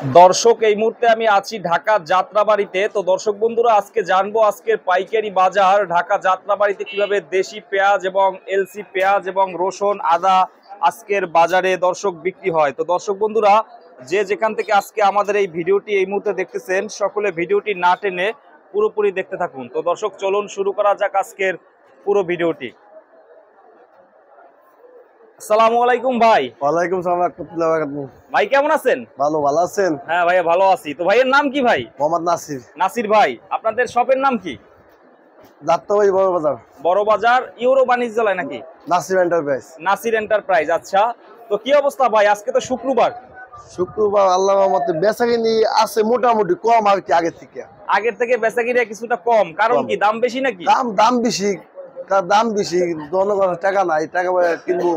দর্শক, এই মুহূর্তে আমি আছি ঢাকা যাত্রাবাড়িতে। তো দর্শক বন্ধুরা, আজকে জানব আজকের পাইকারি বাজার। ঢাকা যাত্রাবাড়িতে কীভাবে দেশি পেঁয়াজ এবং এলসি পেঁয়াজ এবং রসুন, আদা আজকের বাজারে দর্শক বিক্রি হয়। তো দর্শক বন্ধুরা, যে যেখান থেকে আজকে আমাদের এই ভিডিওটি এই মুহূর্তে দেখতেছেন, সকলে ভিডিওটি না টেনে পুরোপুরি দেখতে থাকুন। তো দর্শক, চলুন শুরু করা যাক আজকের পুরো ভিডিওটি। আসসালামু আলাইকুম ভাই। ওয়ালাইকুম সালাম রহমতুল্লাহ বারাকাতুহু। ভাই কেমন আছেন? ভালো ভালো আছেন? হ্যাঁ ভাইয়া ভালো আছি। তো ভাইয়ের নাম কি ভাই? মোহাম্মদ নাসির। নাসির ভাই আপনাদের শপের নাম কি? যাত্রাবাড়ি বড় বাজার বড় বাজার ইউরো বাণিজ্যালয় নাকি? নাসির এন্টারপ্রাইজ। নাসির এন্টারপ্রাইজ আচ্ছা। তো কি অবস্থা ভাই? আজকে তো শুক্রবার। শুক্রবার আল্লাহ রহমতে আছে মোটামুটি কম আর কি আগের থেকে। আগের থেকে বেচাকিরা কিছুটা কম। কারণ কি দাম বেশি নাকি? দাম দাম বেশি। দাম বেশি জনগণের টাকা নাই টাকা কিনবো।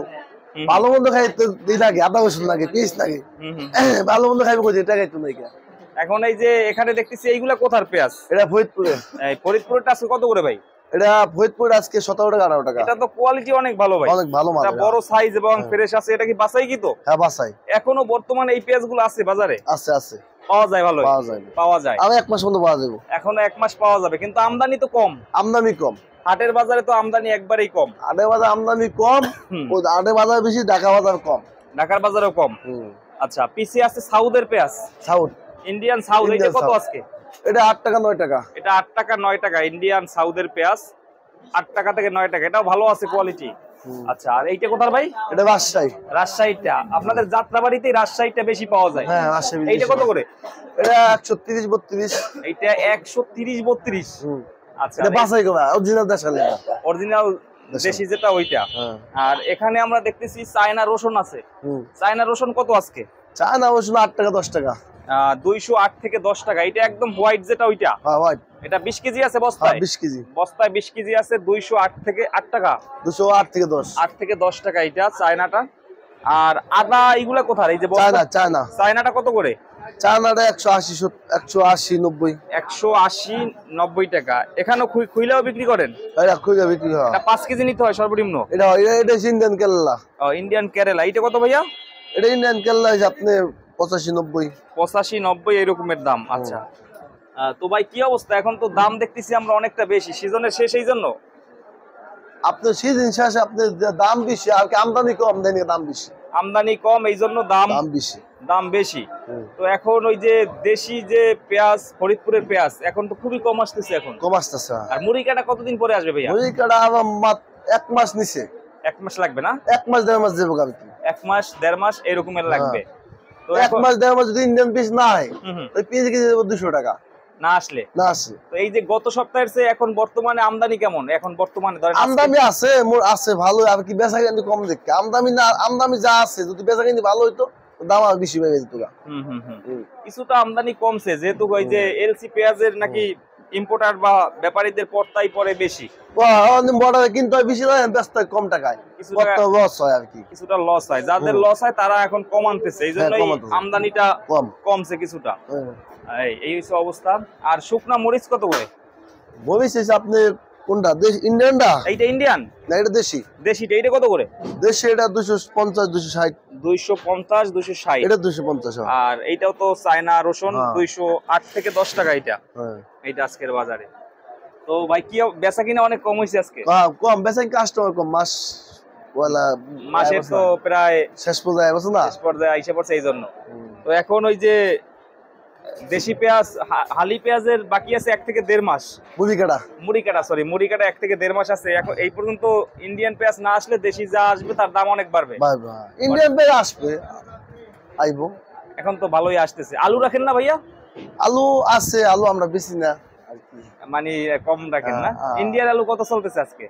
ভালো মন্দ খাই তো লাগে আদা রসুন লাগে পিস লাগে। ভালো মন্দ খাইবো কোথায় এটা একটু নাই এখন এই যে এখানে দেখতেছি এইগুলা কোথার পেঁয়াজ? এটা ফরিদপুরে। এই ফরিদপুরটা আজকে কত করে ভাই? এটা ফরিদপুর আজকে সতেরো টাকা আঠারো টাকা। এটা তো কোয়ালিটি অনেক ভালো ভাই। অনেক ভালো মাল। বড় সাইজ এবং হ্যাঁ। ফ্রেশ আছে এটা কি বাসাই কি তো? হ্যাঁ বাসাই এখনও বর্তমানে এই পেঁয়াজগুলো আছে বাজারে? আছে আছে। পাওয়া যায় ভালো পাওয়া যায়। পাওয়া যায়। আমি এক মাস মতো পাওয়া যাব। এখনও এক মাস পাওয়া যাবে কিন্তু আমদানি তো কম। আমদানি কম। হাটের বাজারে তো আমদানি একবারেই কম। আটে বাজার আমদানি কম আটে বাজার বেশি ঢাকা বাজার কম। ঢাকার বাজারেও কম। আচ্ছা পিসি আছে সাউথের পেঁয়াজ। সাউথ ইন্ডিয়ান সাউথ এটা কত আজকে? এটা আট টাকা নয় টাকা। এটা আট টাকা নয় টাকা ইন্ডিয়ান সাউথের পেঁয়াজ। আট টাকা থেকে নয় টাকা এটাও ভালো আছে কোয়ালিটি আচ্ছা আর এইটা কোথার ভাই? এটা রাজশাহী। রাজশাহীটা। আপনাদের যাত্রাবাড়িতে রাজশাহীটা বেশি পাওয়া যায়? হ্যাঁ রাজশাহী এইটা কত করে? এটা একশো তিরিশ বত্রিশ। এইটা একশো তিরিশ বত্রিশ আচ্ছা এটা বাছাই করা অরিজিনাল দেশাল অরিজিনাল দেশি যেটা ওইটা। হ্যাঁ। আর এখানে আমরা দেখতেছি চায়না রসুন আছে। চায়না রসুন কত আজকে? চা না অবশ্য আট টাকা দশ টাকা। দুইশো আট থেকে দশ টাকা। এটা একদম হোয়াইট যেটা ওইটা? হ্যাঁ হোয়াইট এটা বিশ কেজি আছে হ্যাঁ বস্তায়? বিশ কেজি। বস্তায় বিশ কেজি আছে দুইশো আট থেকে আট টাকা। দুশো আট থেকে দশ। আট থেকে দশ টাকা এটা চায়নাটা। আর আদা এগুলা কোথায় এই যে চায়না চায়না। চায়নাটা কত করে? চায়নাটা একশো আশি একশো আশি নব্বই। একশো আশি নব্বই টাকা। এখানেও খুই- খুইলেও বিক্রি করেন? এটা খুঁজে বিক্রি হয়। এটা পাঁচ কেজি নিতে হয় সর্বনিম্ন? এটা এটা এটা ইন্ডিয়ান কেরালা ও, ইন্ডিয়ান কেরালা। এইটা কত ভাইয়া? এটা ইন্ডিয়ান কেরালা আপনি পঁচাশি নব্বই পঁচাশি নব্বই এরকমের দাম আচ্ছা তো ভাই কি অবস্থা? এখন তো দাম দেখতেছি আমরা অনেকটা বেশি। সিজনের শেষ এই জন্য? আপনার সিজন শেষে আপনার দাম বেশি আর কি আমদানি কম দেন দাম বেশি। আমদানি কম এই জন্য দাম বেশি। দাম বেশি। তো এখন ওই যে দেশি যে পেঁয়াজ ফরিদপুরের পেঁয়াজ এখন তো খুবই কম আসতেছে এখন। কম আসতেছে আর মুড়ি কাটা কতদিন পরে আসবে ভাইয়া? মুড়ি কাটা এক মাস নিছে এক মাস লাগবে না? এক মাস দেড় মাস দেবো এক মাস দেড় মাস এরকমের লাগবে। তো এক মাস দেড় মাস যদি ইন্ডিয়ান পিস না হয় ওই পিস কেজি দুশো টাকা। না আসলে। না আসলে। তো এই যে গত সপ্তাহের চেয়ে এখন বর্তমানে আমদানি কেমন? এখন বর্তমানে ধরেন আমদানি আছে মোর আছে ভালো আর কি বেচা কিন্তু কম দেখে আমদানি না আমদানি যা আছে যদি বেচা কিন্তু ভালো হইতো দাম আর বেশি পাবে যেত হুম হুম হুম। কিছুটা আমদানি কমছে যেহেতু ওই যে এলসি পেঁয়াজের নাকি ইম্পোর্টার বা ব্যাপারীদের পর্তাই পরে বেশি। বর্ডারে কিনতে হয় বেশি ব্যস্ত কম টাকায়। লস হয় আর কি। কিছুটা লস হয়। যাদের লস তারা এখন কম আনতেছে। এই জন্যই কম আনতেছে। আমদানিটা কম। কমছে কিছুটা। এই এই হচ্ছে অবস্থা। আর শুকনা মরিচ কত করে? ভবিষ্যৎ আপনি কোনটা? দেশ ইন্ডিয়ানটা? এইটা ইন্ডিয়ান? না এটা দেশি। দেশিটা এইটা কত করে? দেশি এটা দুশো পঞ্চাশ দুশো ষাট। দুইশো পঞ্চাশ দুইশো ষাট। এটা দুশো পঞ্চাশ হয়। আর এইটাও তো চায়না রসুন হ্যাঁ। দুইশো আট থেকে দশ টাকা এটা হ্যাঁ। আজকের বাজারে। তো ভাই কি বেচা কিনা অনেক কম হয়েছে আজকে? কম। বেচাই কাস্টমার কম। মাস মাসের তো প্রায় শেষ পর্যায়ে বসে না? শেষ পর্যায়ে পড়ছে এই জন্য তো এখন ওই যে দেশি পেঁয়াজ হালি পেঁয়াজের বাকি আছে এক থেকে দেড় মাস। মুড়ি কাটা। মুড়ি কাটা সরি মুড়ি কাটা এক থেকে দেড় মাস আছে। এখন এই পর্যন্ত ইন্ডিয়ান পেঁয়াজ না আসলে দেশি যা আসবে তার দাম অনেক বাড়বে। ইন্ডিয়ান পে আসবে আইবো। এখন তো ভালোই আসতেছে। আলু রাখেন না ভাইয়া? আলু আছে আলু আমরা বেশি না মানে কম রাখেন না? হ্যাঁ, হ্যাঁ। ইন্ডিয়ান আলু কত চলতেছে আজকে?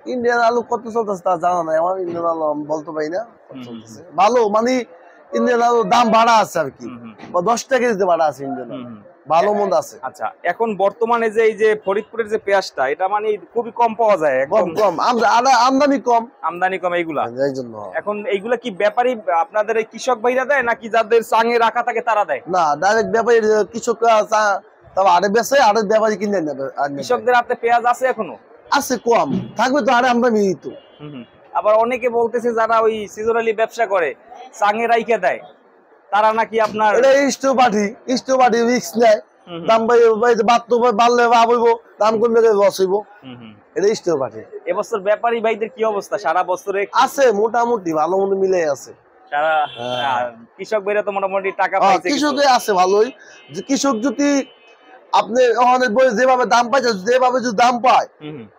আলু কত চলতেছে তা জানা নাই আমার ইন্ডিয়ান আলু বলতে পারি না কত চলতেছে। ভালো মানে ইন্ডিয়ান আলু দাম বাড়া আছে আর কি। দশ টাকা দিতে বাড়া আছে ইন্ডিয়ান আলু। ভালো মন্দ আছে। আচ্ছা এখন বর্তমানে যে এই যে ফরিদপুরের যে পেঁয়াজটা এটা মানে খুবই কম পাওয়া যায় কম একদম কম আমদানি কম। আমদানি কম এইগুলা। এই জন্য। এখন এইগুলা কি ব্যাপারী আপনাদের এই কৃষক ভাইরা দেয় নাকি যাদের চাঙে রাখা থাকে তারা দেয়? না ডাইরেক্ট ব্যাপারী চা- তারপর আরে বেচে আরে ব্যাপারী কিনে নেবে কৃষকদের হাতে পেঁয়াজ আছে এখনও? আছে কম। থাকবে তো আরে আমদানি তো। আবার অনেকে বলতেছে যারা ওই সিজনালি ব্যবসা করে চাঙে রাইখে দেয়। তারা নাকি আপনার এটা ইস্টো পার্টি ইস্টো পার্টি রিক্স নেয়। দাম বাড়তো বাড়লে হইব দাম কমলে লস হইব। এটা ইস্টো এবছর ব্যাপারী ভাইদের কি অবস্থা? সারা বছরে আছে মোটামুটি ভালো মতো মিলে আছে। সারা হ্যাঁ। কৃষক ভাইরা তো মোটামুটি টাকা হ্যাঁ, পাইছে। কৃষকে আছে ভালোই। যে কৃষক যদি আপনি ওখানে বই- যেভাবে দাম পাইছে যেভাবে যদি দাম পায়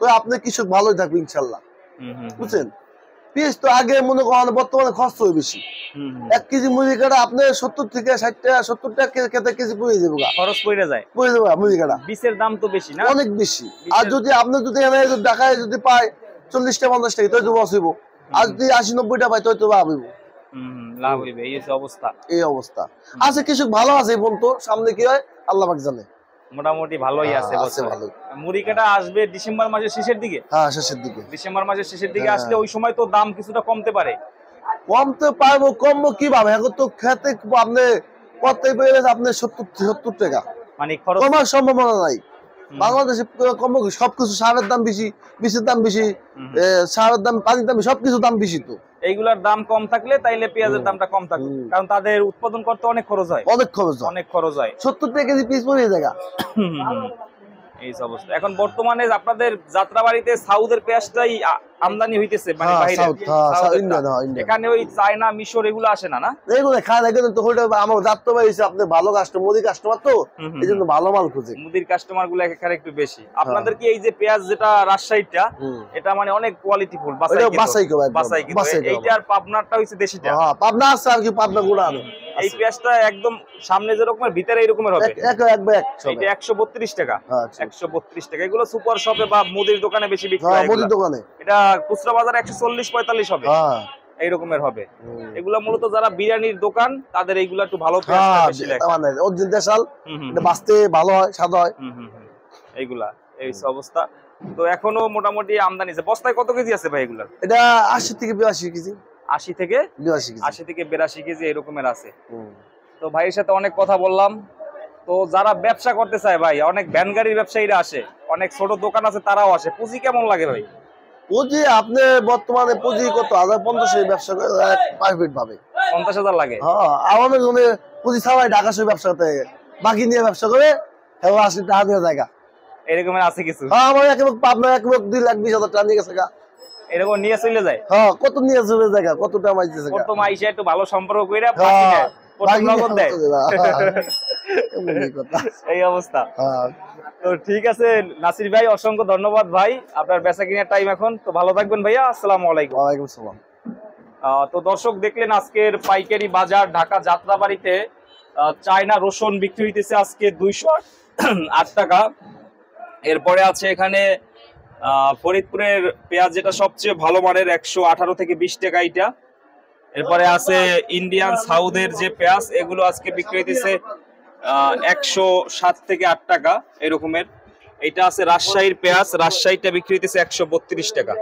তো আপনি কৃষক ভালোই থাকবে ইনশাল্লাহ। হুম, হুম, বুঝছেন? পেঁয়াজ তো আগে মনে করেন বর্তমানে খরচ হয় বেশি। এক কেজি মুড়ি কাটা আপনি সত্তর থেকে ষাট টাকা সত্তর টাকা কেজি পড়ে যাব খরচ পড়ে যায়। পড়ে যাব গা মুড়ি কাটা বীজের দাম তো বেশি না? অনেক বেশি। আর যদি আপনি যদি এখানে যদি ঢাকায় যদি পায় চল্লিশ টাকা পঞ্চাশ টাকা তো বসিব আর যদি আশি নব্বই টাকা পায় তো ভাবিব লাভ হইবে। এই অবস্থা। এই অবস্থা। আছে কৃষক ভালো আছে বলতো সামনে কি হয়? আল্লাহ পাক জানে। মোটামুটি ভালোই হ্যাঁ, আছে মুড়িকাটা মুড়ি কাটা আসবে ডিসেম্বর মাসের শেষের দিকে? হ্যাঁ শেষের দিকে। ডিসেম্বর মাসের শেষের দিকে হ্যাঁ। আসলে ওই সময় তো দাম কিছুটা কমতে পারে। কমতে পারব কমবো কি ভাবে? এখন তো খেতে আপনি করতে পেয়ে আপনি সত্তর সত্তর টাকা। মানে খরচ কমার সম্ভাবনা নাই। বাংলাদেশে কম সবকিছু সারের দাম বেশি বিষের দাম বেশি সারের দাম পানির দাম সবকিছু দাম বেশি তো। এইগুলার দাম কম থাকলে তাইলে পেঁয়াজের দামটা কম থাকবে। কারণ তাদের উৎপাদন করতে অনেক খরচ হয়। অনেক খরচ হয়। অনেক খরচ হয়। সত্তর টাকা কেজি পিস পড়ে জায়গা। এই অবস্থা। এখন বর্তমানে আপনাদের যাত্রাবাড়িতে সাউদের পেঁয়াজটাই আমদানি হইতেছে মানে হ্যাঁ, হ্যাঁ, হ্যাঁ। এখানে ওই চায়না মিশর এগুলো আসে না এগুলো আমার যাত্রা হয়েছে আপনি ভালো কাস্টমার মোদি কাস্টমার তো এই জন্য ভালো মাল খুঁজে। মুদির কাস্টমারগুলো এখানে একটু বেশি। আপনাদের কি এই যে পেঁয়াজ যেটা রাজশাহীটা এটা মানে অনেক কোয়ালিটি ফুল করা। একদম, বাসাই এইটার পাবনারটা হচ্ছে দেশিটা। হ্যাঁ পাবনা আছে আর কি পাবনা গুড়া এই পেঁয়াজটা একদম সামনে যেরকমের ভিতরে এরকমের হবে। এটা একশো বত্রিশ টাকা। হ্যাঁ একশো বত্রিশ টাকা। এগুলো সুপার শপে বা মুদির দোকানে বেশি বিক্রি হ্যাঁ মুদির। দোকানে। এটা খুচরা বাজারে একশো চল্লিশ পঁয়তাল্লিশ হবে। হ্যাঁ। এই রকমের হবে। এগুলা মূলত যারা বিরিয়ানির দোকান তাদের এইগুলা একটু ভালো হ্যাঁ মানে দেশাল বাঁচতে ভালো হয় সাদা হয়। এইগুলা এই অবস্থা। তো এখনও মোটামুটি আমদানি বস্তায় কত কেজি আছে ভাই এগুলা এটা আশি থেকে বিরাশি কেজি। আশি থেকে আশি থেকে বেরাশি কেজি এরকমের আছে। তো ভাইয়ের সাথে অনেক কথা বললাম। তো যারা ব্যবসা করতে চায় ভাই অনেক ভ্যান গাড়ির ব্যবসায়ীরা আসে অনেক ছোট দোকান আছে তারাও আসে। পুঁজি কেমন লাগে ভাই? পুঁজি আপনি বর্তমানে পুঁজি কত? হাজার পঞ্চাশ ব্যবসা করে প্রাইভেট ভাবে। পঞ্চাশ হাজার লাগে? হ্যাঁ আমাদের জন্য পুঁজি ছাড়াই ঢাকা শহরে ব্যবসা করতে বাকি নিয়ে ব্যবসা করে এবং আসলে টাকা দিয়ে জায়গা। এরকমের আছে কিছু? হ্যাঁ আমার এক পাবনা এক দুই লাখ বিশ হাজার টাকা নিয়ে গেছে। এরকম নিয়ে চলে যায়। হ্যাঁ কত নিয়ে চলে জায়গা কত টাকা গা। প্রথম আইসা একটু ভালো সম্পর্ক কইরা হ্যাঁ, যায়। হ্যাঁ, কথা। এই অবস্থা। হ্যাঁ, তো ঠিক আছে নাসির ভাই অসংখ্য ধন্যবাদ ভাই। আপনার বেচা কিনার টাইম এখন। তো ভালো থাকবেন ভাইয়া আসসালামু আলাইকুম। ওয়ালাইকুম আসসালাম। আহ, তো দর্শক দেখলেন আজকের পাইকারি বাজার ঢাকা যাত্রাবাড়িতে চায়না রসুন বিক্রি হইতেছে আজকে দুইশো আট টাকা। এরপরে আছে এখানে ফরিদপুরের পেঁয়াজ যেটা সবচেয়ে ভালো মানের, একশো আঠারো থেকে বিশ টাকা এটা। এরপরে আছে ইন্ডিয়ান সাউথের যে পেঁয়াজ, এগুলো আজকে বিক্রি হইতেছে একশো সাত থেকে আট টাকা এরকমের। এটা আছে রাজশাহীর পেঁয়াজ রাজশাহীটা বিক্রি হইতেছে একশো বত্রিশ টাকা।